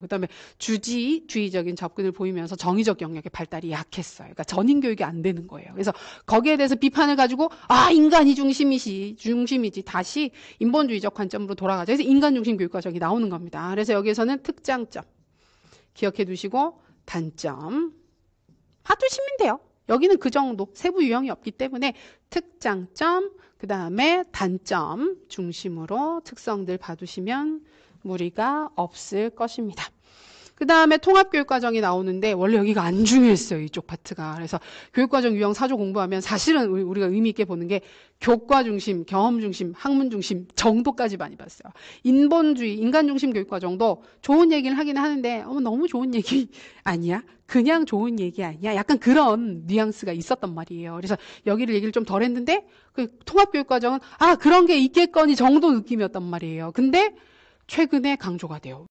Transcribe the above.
그다음에 주지 주의적인 접근을 보이면서 정의적 영역의 발달이 약했어요. 그러니까 전인 교육이 안 되는 거예요. 그래서 거기에 대해서 비판을 가지고 아 인간이 중심이시 중심이지 다시 인본주의적 관점으로 돌아가자. 그래서 인간 중심 교육 과정이 나오는 겁니다. 그래서 여기에서는 특장점 기억해 두시고 단점 봐두시면 돼요. 여기는 그 정도 세부 유형이 없기 때문에 특장점 그 다음에 단점 중심으로 특성들 봐두시면 무리가 없을 것입니다. 그 다음에 통합교육과정이 나오는데 원래 여기가 안 중요했어요. 이쪽 파트가. 그래서 교육과정 유형 사조 공부하면 사실은 우리가 의미 있게 보는 게 교과 중심, 경험 중심, 학문 중심 정도까지 많이 봤어요. 인본주의, 인간 중심 교육과정도 좋은 얘기를 하긴 하는데 어머 너무 좋은 얘기 아니야? 그냥 좋은 얘기 아니야? 약간 그런 뉘앙스가 있었단 말이에요. 그래서 여기를 얘기를 좀 덜 했는데 그 통합교육과정은 아 그런 게 있겠거니 정도 느낌이었단 말이에요. 근데 최근에 강조가 돼요.